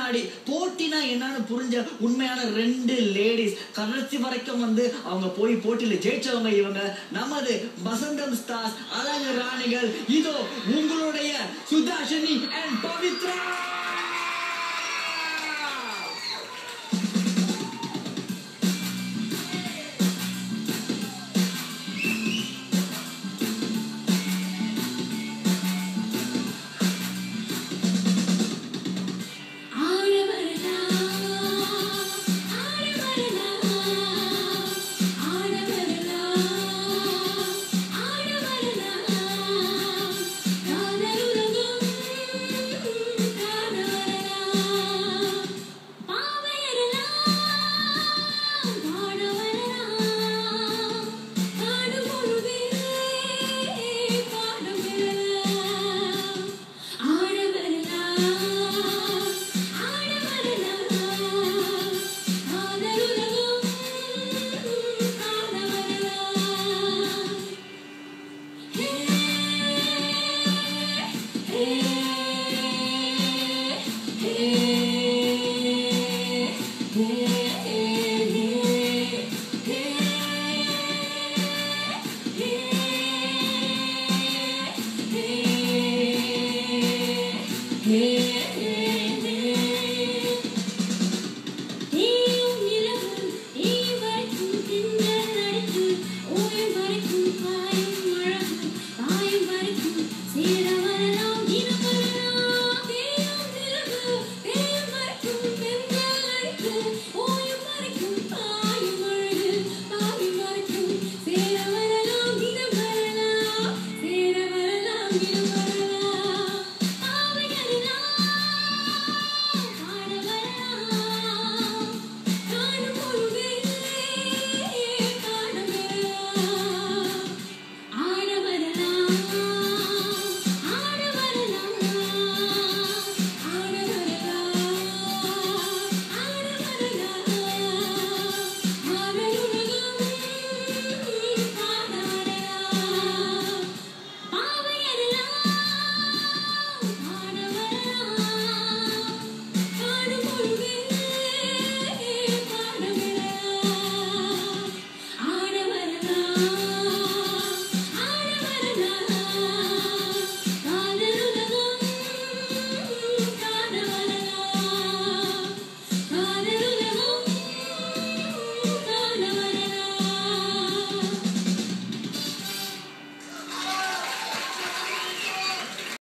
பின்னாடி போட்டினா என்னன்னு புரிஞ்ச உண்மையான ரெண்டு லேடிஸ் கடைசி வரைக்கும் வந்து அவங்க போய் போட்டியில ஜெயிச்சவங்க இவங்க. நமது வசந்தம் ஸ்டார்ஸ் அழகு ராணிகள். இதோ உங்களுடைய சுதாஷினி அண்ட் பவித்ரா! Yeah.